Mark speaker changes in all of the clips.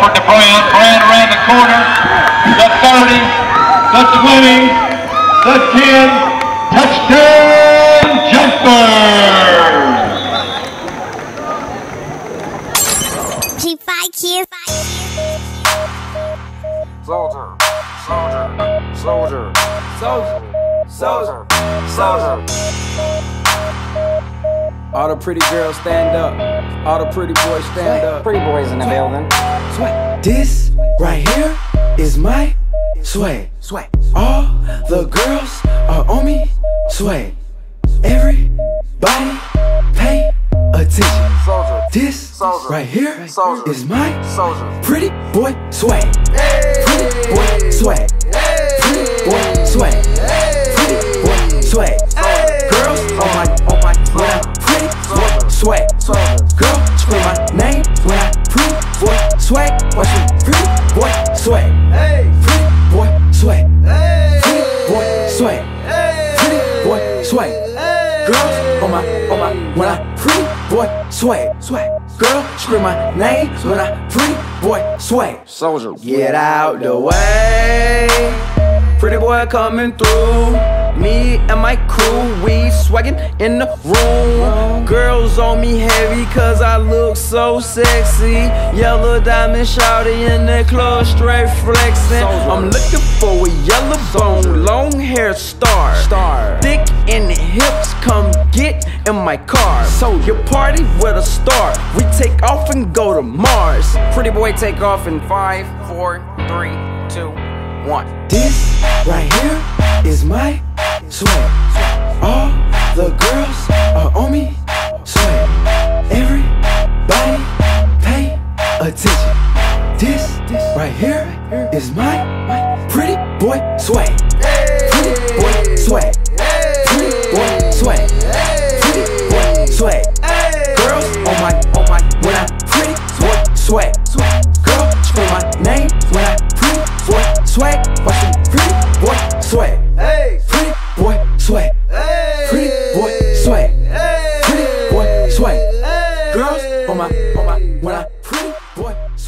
Speaker 1: forward to Brand. Brand around the corner. The 30. The 20. The 10. Touchdown Jumpers!
Speaker 2: G5 kids.
Speaker 3: Soldier, soldier, soldier, soldier, soldier, soldier. All the pretty girls stand up. All the pretty boys stand up.
Speaker 4: Pretty boys in the building.
Speaker 3: Swag. This right here is my swag. Swag. All the girls are on me. Swag. Everybody pay attention.
Speaker 5: Soldier.
Speaker 3: This
Speaker 5: Soldier.
Speaker 3: right here
Speaker 5: Soldier.
Speaker 3: is my
Speaker 5: Soldier.
Speaker 3: pretty boy swag. Pretty boy swag. Pretty boy swag. Pretty boy swag. Swag. Girl scream my name when I pretty boy swag.
Speaker 5: Soldier.
Speaker 3: Get out the way. Pretty boy coming through. Me and my crew, we swaggin' in the room. Girls on me heavy cause I look so sexy. Yellow diamond shouty in the club, straight flexin'. I'm looking for a yellow bone, long hair star. Star. Thick in the hips, come get in my car. So you party with a star. We take off and go to Mars. Pretty boy take off in five, four, three, two, one. This right here is my swag. All the girls are on me. Swag. Everybody pay attention. This right here is my pretty boy swag. Pretty boy swag.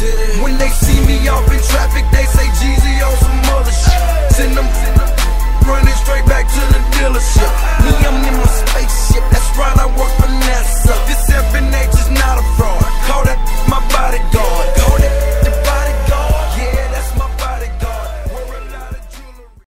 Speaker 3: When they see me off in traffic, they say Jeezy on some other
Speaker 6: shit. Send them, running straight back to the